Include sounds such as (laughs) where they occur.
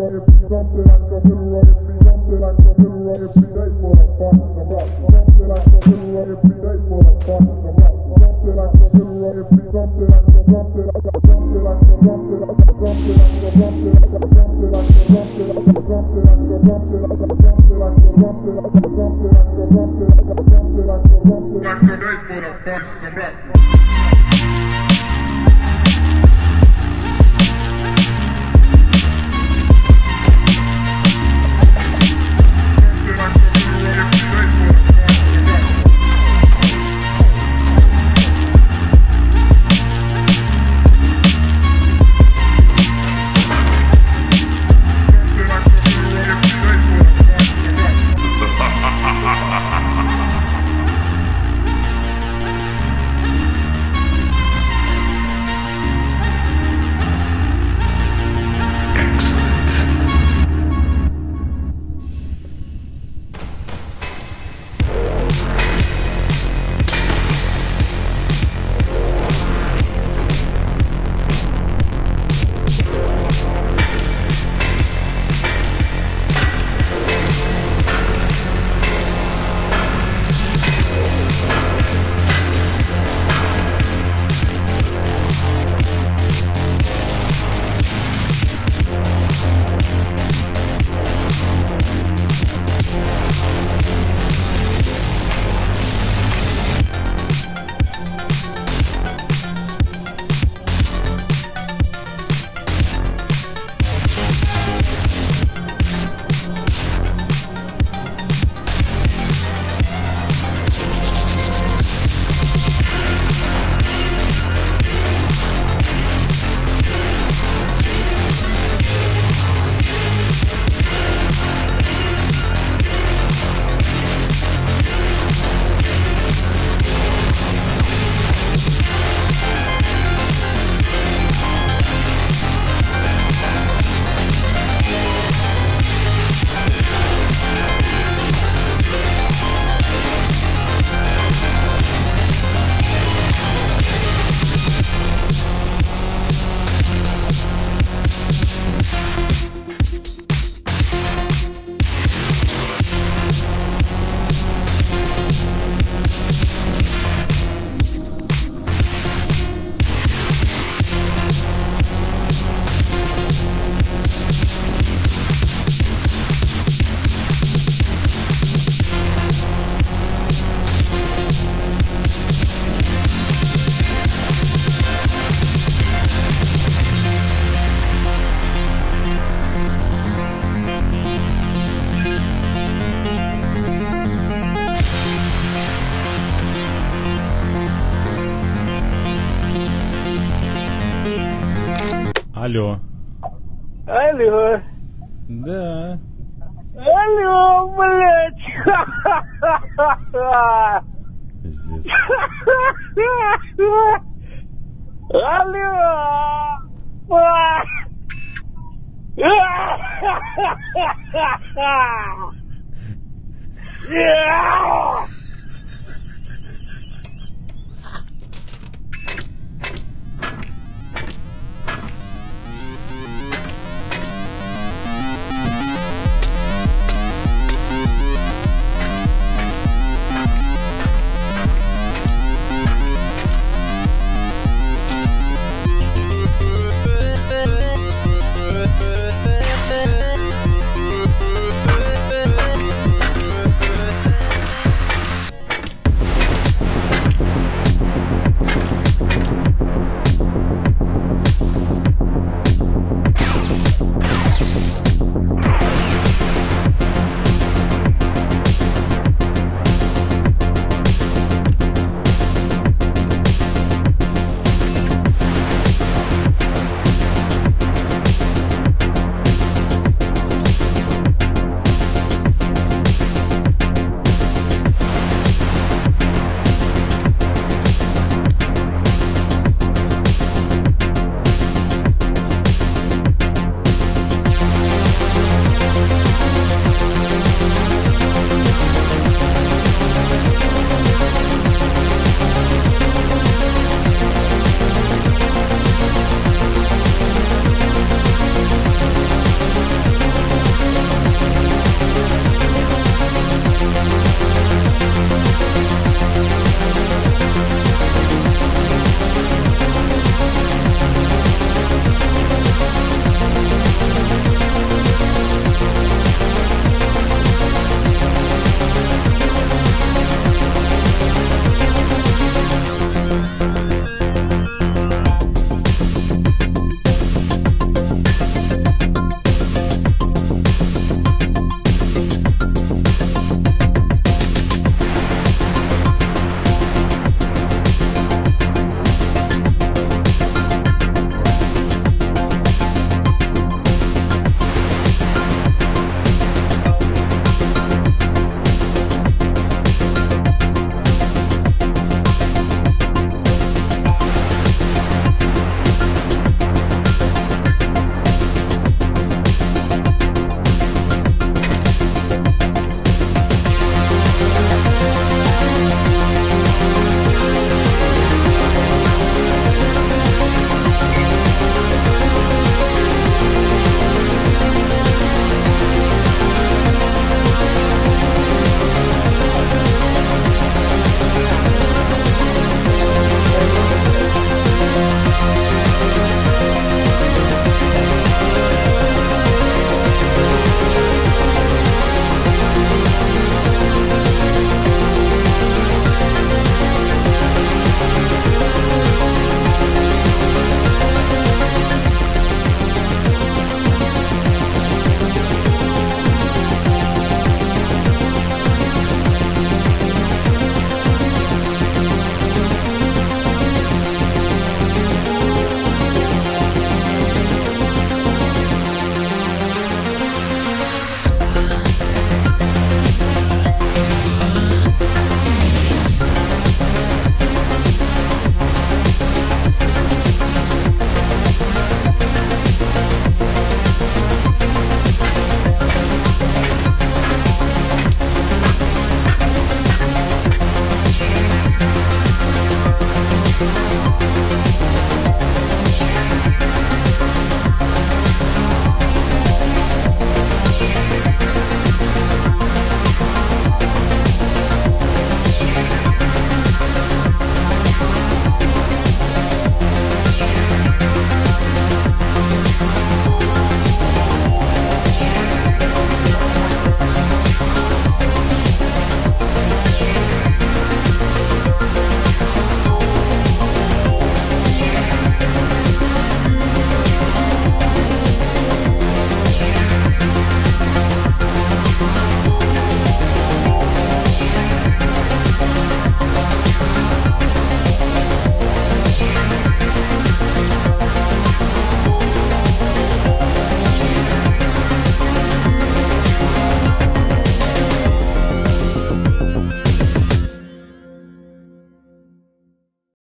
Like a night for the fun, the rock. Алло. Алло. Да. Алло, блядь. Пиздец. Алло. А. (laughs)